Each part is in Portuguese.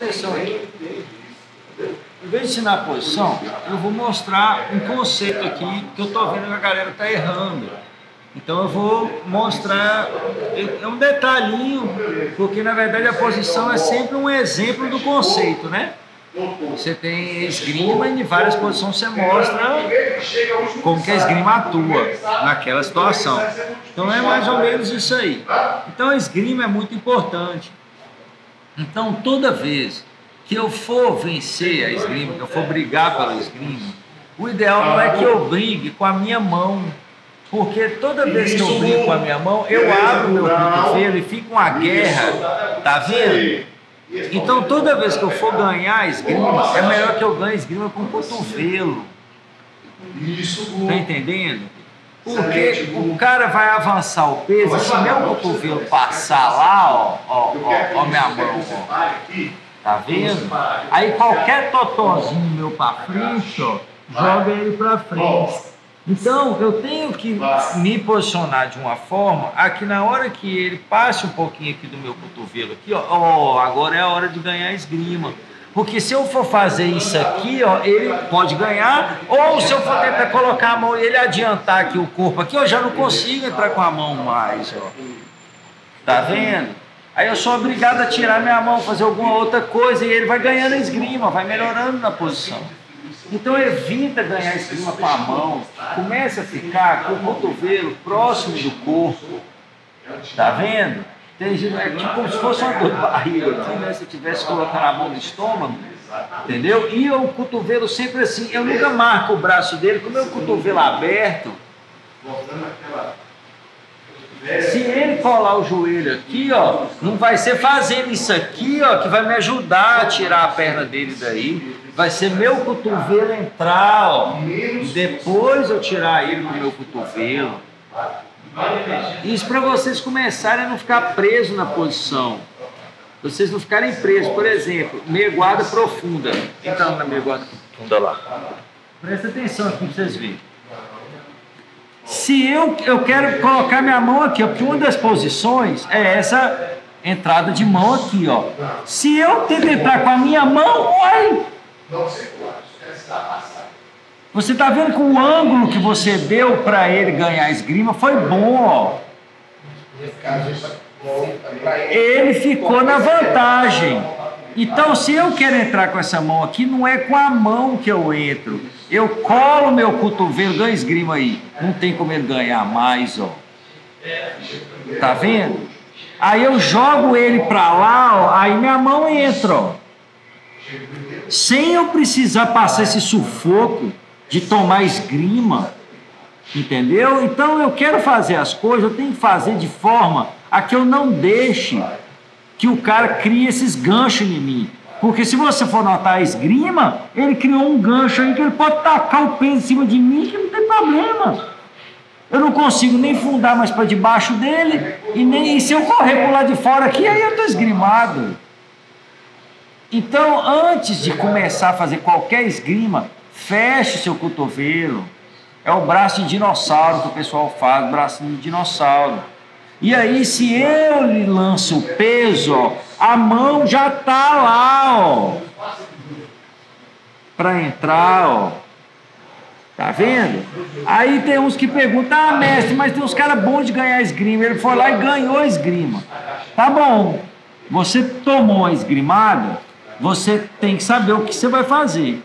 Atenção aí. Em vez de ensinar a posição, eu vou mostrar um conceito aqui que eu estou vendo que a galera está errando. Então eu vou mostrar é um detalhinho, porque na verdade a posição é sempre um exemplo do conceito, né? Você tem esgrima e em várias posições você mostra como que a esgrima atua naquela situação. Então é mais ou menos isso aí. Então a esgrima é muito importante. Então toda vez que eu for vencer a esgrima, que eu for brigar pela esgrima, o ideal não é que eu brigue com a minha mão. Porque toda vez que eu brigo com a minha mão, eu abro meu cotovelo e fica uma guerra. Tá vendo? Então toda vez que eu for ganhar a esgrima, é melhor que eu ganhe a esgrima com o cotovelo. Tá entendendo? Porque o cara vai avançar o peso, se meu cotovelo passar lá, ó, ó, ó, ó minha mão, ó, tá vendo? Aí qualquer totozinho meu pra frente, ó, joga ele pra frente. Então, eu tenho que me posicionar de uma forma a que na hora que ele passe um pouquinho aqui do meu cotovelo aqui, ó, ó agora é a hora de ganhar esgrima. Porque se eu for fazer isso aqui, ó, ele pode ganhar, ou se eu for tentar colocar a mão e ele adiantar aqui o corpo aqui, eu já não consigo entrar com a mão mais, ó. Tá vendo? Aí eu sou obrigado a tirar minha mão, fazer alguma outra coisa, e ele vai ganhando esgrima, vai melhorando na posição. Então evita ganhar esgrima com a mão, comece a ficar com o cotovelo próximo do corpo. Tá vendo? Tem, é tipo como se fosse uma dor de barriga aqui, né? Se tivesse colocando a mão no estômago, entendeu? E o cotovelo sempre assim, eu nunca marco o braço dele, com o meu cotovelo aberto. Se ele colar o joelho aqui, ó, não vai ser fazendo isso aqui, ó, que vai me ajudar a tirar a perna dele daí. Vai ser meu cotovelo entrar, ó, depois eu tirar ele do meu cotovelo. Isso para vocês começarem a não ficar presos na posição. Vocês não ficarem presos. Por exemplo, meguada profunda. Então, na meguada profunda lá. Presta atenção aqui para vocês verem. Se eu, eu quero colocar minha mão aqui, porque uma das posições é essa entrada de mão aqui, ó. Se eu tentar entrar com a minha mão, olha. Você está vendo que o ângulo que você deu para ele ganhar esgrima foi bom, ó. Ele ficou na vantagem. Então, se eu quero entrar com essa mão aqui, não é com a mão que eu entro. Eu colo meu cotovelo, ganha esgrima aí. Não tem como ele ganhar mais, ó. Tá vendo? Aí eu jogo ele para lá, ó, aí minha mão entra, ó. Sem eu precisar passar esse sufoco de tomar esgrima, entendeu? Então eu quero fazer as coisas, eu tenho que fazer de forma a que eu não deixe que o cara crie esses ganchos em mim. Porque se você for notar a esgrima, ele criou um gancho aí que ele pode tacar o peso em cima de mim que não tem problema. Eu não consigo nem fundar mais para debaixo dele, e nem e se eu correr por lá de fora aqui, aí eu estou esgrimado. Então, antes de começar a fazer qualquer esgrima, feche seu cotovelo. É o braço de dinossauro que o pessoal faz, braço de dinossauro. E aí, se eu lhe lanço o peso, ó, a mão já tá lá, ó, para entrar, ó. Tá vendo? Aí tem uns que perguntam, ah, mestre, mas tem uns caras bons de ganhar esgrima. Ele foi lá e ganhou a esgrima. Tá bom. Você tomou a esgrimada, você tem que saber o que você vai fazer.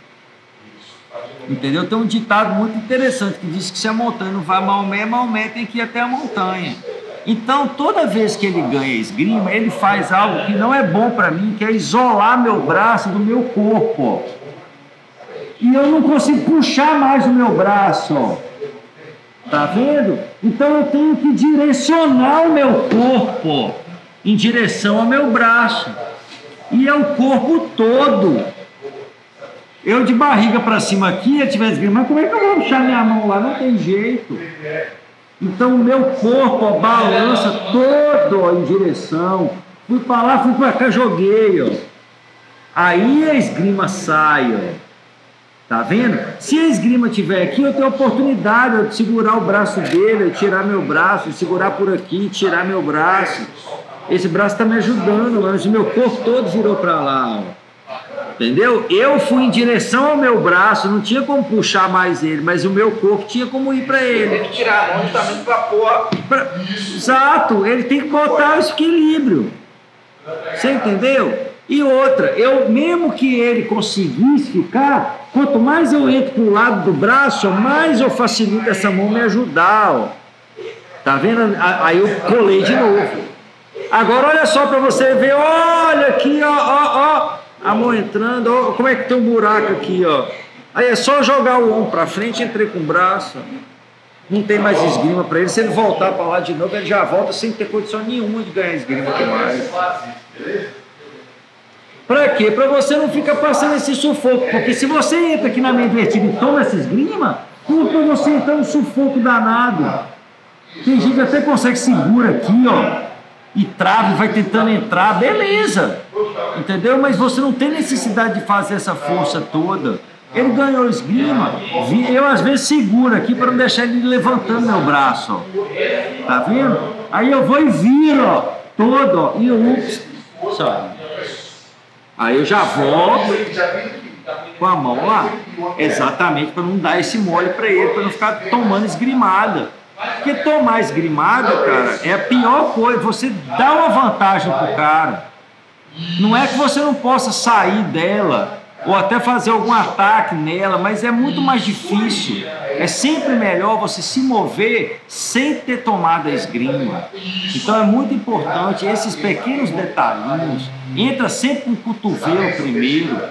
Entendeu? Tem um ditado muito interessante que diz que se a montanha não vai Maomé, Maomé tem que ir até a montanha. Então, toda vez que ele ganha esgrima, ele faz algo que não é bom para mim, que é isolar meu braço do meu corpo. E eu não consigo puxar mais o meu braço. Tá vendo? Então eu tenho que direcionar o meu corpo em direção ao meu braço. E é o corpo todo. Eu de barriga para cima aqui, eu tivesse esgrima, mas como é que eu vou puxar minha mão lá? Não tem jeito. Então o meu corpo ó, balança todo ó, em direção. Fui para lá, fui para cá, joguei. Ó. Aí a esgrima sai. Ó. Tá vendo? Se a esgrima estiver aqui, eu tenho oportunidade de segurar o braço dele, tirar meu braço, segurar por aqui, tirar meu braço. Esse braço está me ajudando, mas o meu corpo todo virou para lá. Ó. Entendeu? Eu fui em direção ao meu braço, não tinha como puxar mais ele, mas o meu corpo tinha como ir para ele. Tem que tirar a mão justamente para pôr. Pra... Exato, ele tem que botar esse equilíbrio. Você entendeu? E outra, eu mesmo que ele conseguisse ficar, quanto mais eu entro para o lado do braço, mais eu facilito essa mão me ajudar. Ó. Tá vendo? Aí eu colei de novo. Agora olha só para você ver, olha aqui, ó, ó, ó, a mão entrando, ó, como é que tem um buraco aqui, ó. Aí é só jogar o ombro para frente, entrei com o braço. Não tem mais esgrima para ele. Se ele voltar para lá de novo, ele já volta sem ter condição nenhuma de ganhar esgrima mais. Para quê? Para você não ficar passando esse sufoco. Porque se você entra aqui na minha invertida e toma essa esgrima, como para você entrar um sufoco danado? Tem gente que até consegue segura aqui, ó, e trava, vai tentando entrar, beleza. Entendeu? Mas você não tem necessidade de fazer essa força toda. Ele ganhou esgrima, eu às vezes seguro aqui para não deixar ele levantando meu braço, ó. Tá vendo? Aí eu vou e viro, ó, todo, ó, e ups, só. Aí eu já volto com a mão lá, exatamente para não dar esse mole para ele, para não ficar tomando esgrimada. Porque tomar esgrimada, cara, é a pior coisa. Você dá uma vantagem pro cara. Não é que você não possa sair dela ou até fazer algum ataque nela, mas é muito mais difícil. É sempre melhor você se mover sem ter tomado a esgrima. Então é muito importante esses pequenos detalhinhos. Entra sempre com o cotovelo primeiro,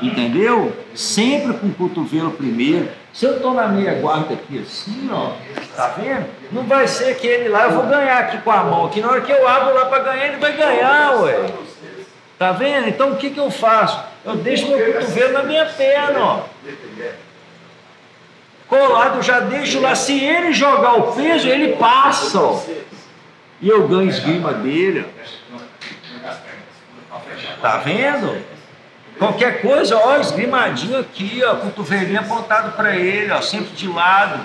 entendeu? Sempre com o cotovelo primeiro. Se eu estou na meia guarda aqui assim, ó, tá vendo? Não vai ser que ele lá, eu vou ganhar aqui com a mão aqui. Na hora que eu abro lá para ganhar, ele vai ganhar, ué. Tá vendo? Então o que, que eu faço? Eu deixo meu cotovelo na minha perna, ó. Colado, eu já deixo lá. Se ele jogar o peso, ele passa, ó. E eu ganho esgrima dele, ó. Tá vendo? Qualquer coisa, ó, esgrimadinho aqui, ó, cotovelinho apontado para ele, ó, sempre de lado.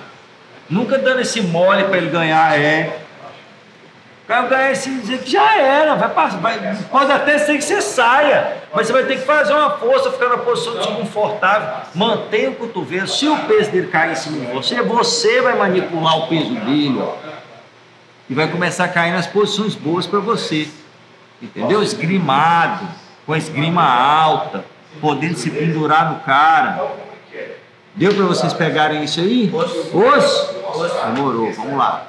Nunca dando esse mole para ele ganhar, é. O cara ganhar esse dizer que já era, vai, vai, pode até ser que você saia, mas você vai ter que fazer uma força, ficar na posição desconfortável, mantenha o cotovelo. Se o peso dele cair em cima de você, você vai manipular o peso dele, ó, e vai começar a cair nas posições boas para você, entendeu? Esgrimado, com a esgrima alta, podendo se pendurar no cara. Deu para vocês pegarem isso aí? Os? Demorou, vamos lá.